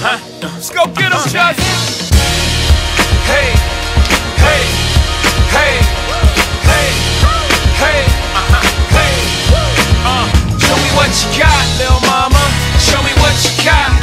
Let's go get him, Chuck.